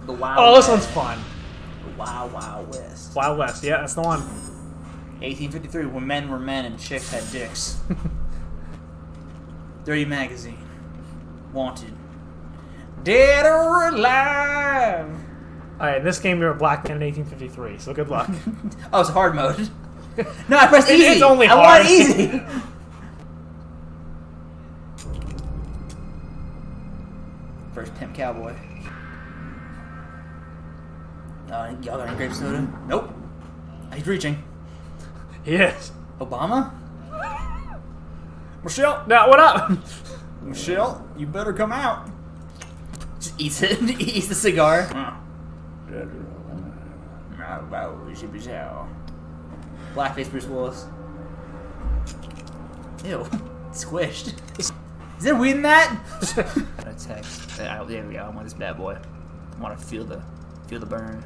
in the Wild. Oh, this one's fun. The Wild Wild West. Wild West. Yeah, that's the one. 1853, when men were men and chicks had dicks. Dirty Magazine. Wanted. Dead or alive. All right, in this game you're a black man in 1853, so good luck. Oh, it's hard mode. No, I pressed It- easy. it's only I hard. want easy. First pimp cowboy. Uh, y'all got any grape soda? Nope. He's reaching. yes. Obama? Michelle, Now what up? Michelle, you better come out. Just eats it. eats the cigar. Blackface Bruce Willis. Ew. Squished. Is there weed in that? a text. There we go. I want this bad boy. I want to feel the feel the burn.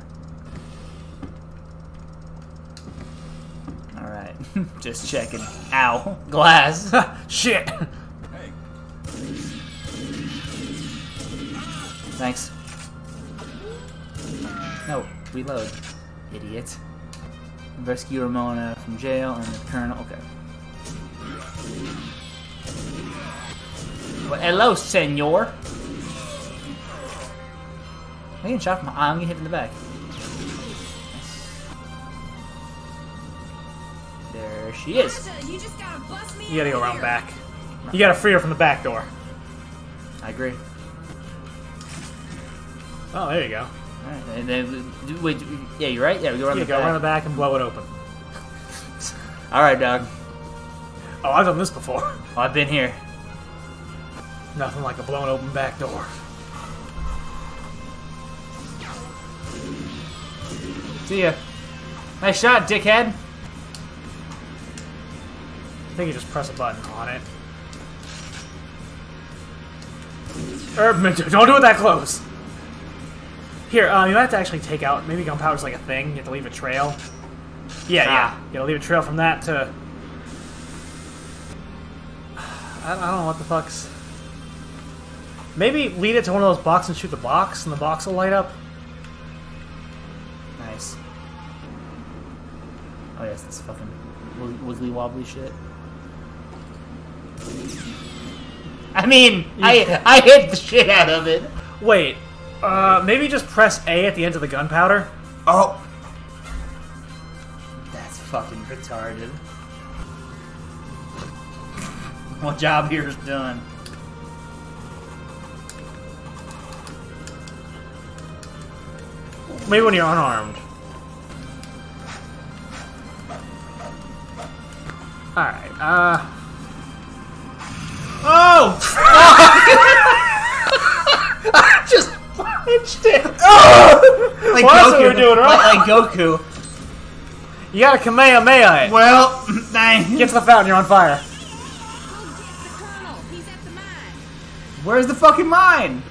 All right. Just checking. Ow. Glass. Shit. Thanks. No, reload. Idiot. Rescue Ramona from jail and the colonel. Okay. Well, hello, senor. I'm getting shot from. I'm getting hit in the back. She is. You just gotta bust me You gotta go around here. back. You gotta free her from the back door. I agree. Oh, there you go. Alright, and then uh, wait, yeah, you're right. Yeah, we go around You the go back. around the back and blow it open. All right, dog. Oh, I've done this before. Well, I've been here. Nothing like a blown open back door. See ya. Nice shot, dickhead. I think you just press a button on it. Er, don't do it that close. Here, um, you might have to actually take out. Maybe gunpowder's like a thing. You have to leave a trail. Yeah, yeah. Ah. You gotta leave a trail from that to. I, I don't know what the fuck's. Maybe lead it to one of those boxes and shoot the box, and the box will light up. Nice. Oh yes, this fucking wiggly wobbly shit. I mean, I I hit the shit out of it. Wait, uh, maybe just press A at the end of the gunpowder. Oh, that's fucking retarded. My job here is done. Maybe when you're unarmed. Alright, uh. Oh! I just punched it! Oh! Like Well, that's what Goku, we're doing, right? Like, like Goku. You got a Kamehameha it. Well, dang. Get to the fountain, you're on fire. Go get the colonel. He's at the mine. Where's the fucking mine?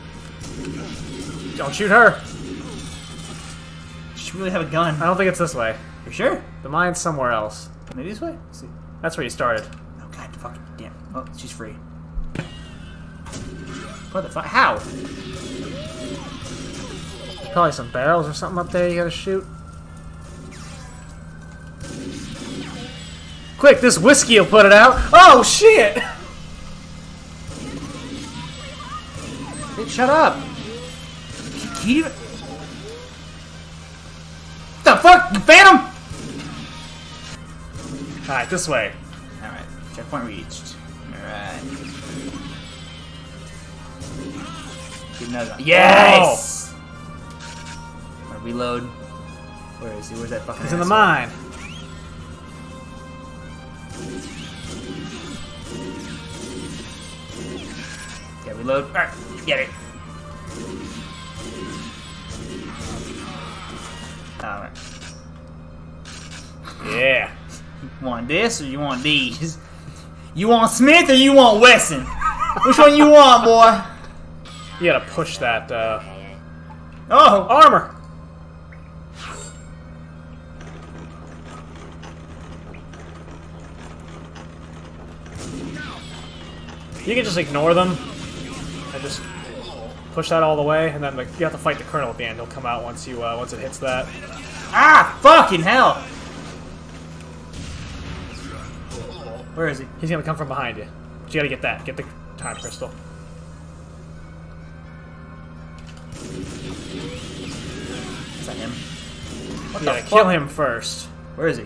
Don't shoot her. She really have a gun. I don't think it's this way. For sure. The mine's somewhere else. Maybe this way. Let's see. That's where you started. Oh god, fucking damn. Oh, she's free. What the fuck? How? Probably some barrels or something up there you gotta shoot. Quick, this whiskey will put it out. Oh shit! Bitch, shut up. Can you... The fuck? You Phantom? Alright, this way. Alright, checkpoint reached. Alright. Get another. Yes! Or reload. Where is he? Where's that fucking He's in the mine. Yeah, reload. Alright, get it. Alright. Yeah. You want this or you want these? You want Smith or you want Wesson? Which one you want, boy? You gotta push that, uh. Oh, Armor! You can just ignore them. I just push that all the way, and then the, you have to fight the Colonel at the end. He'll come out once you uh, once it hits that. Ah, fucking hell! Where is he? He's gonna come from behind you. But you gotta get that. Get the time crystal. Is that him? What You the fuck? kill him first. Where is he?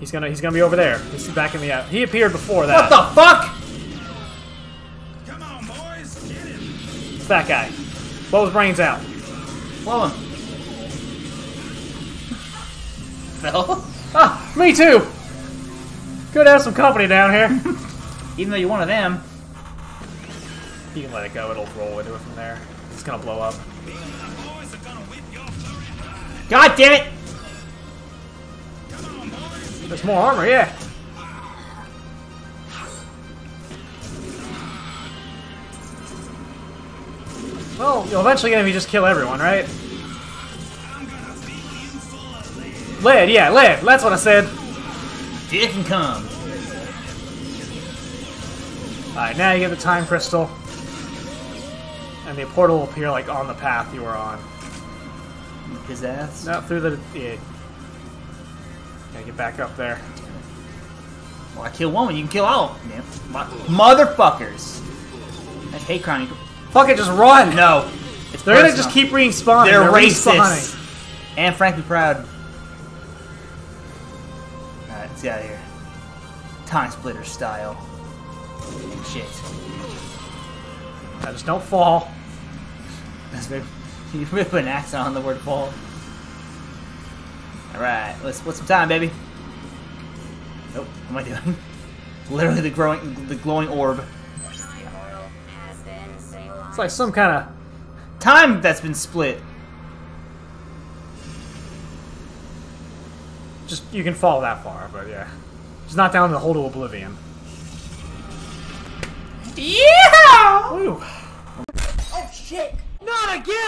He's gonna he's gonna be over there. He's back in the. Uh, he appeared before that. What the fuck? Come on, boys, get him. It's that guy. Blow his brains out. Blow him. Fell. Ah, me too. Good to have some company down here. Even though you're one of them. you can let it go. It'll roll into it from there. It's gonna blow up. These boys are gonna whip your flurry high. God damn it! Come on, boys. There's more armor. Yeah. Well, you're eventually gonna You just kill everyone, right? I'm gonna fill you full of lead. Yeah, lead. That's what I said. Dick can come. Alright, now you get the time crystal. And the portal will appear like on the path you were on. His ass. Not through the. Yeah. Gotta get back up there. Well, I kill one, you can kill all. Damn. Mo- Motherfuckers. That's hate crime. Fuck it, just run! No. It's They're gonna just keep respawning. They're, respawning. racist. And frankly proud. Alright, let's get out of here. Time splitter style. Shit. Now just don't fall. That's very. You really put an accent on the word fall. Alright, let's put some time, baby. Nope, what am I doing? Literally the growing, the glowing orb. It's like some kind of. Time that's been split. Just you can fall that far, but yeah, just not down the hole to oblivion. Yeah! Ooh. Oh shit! Not again!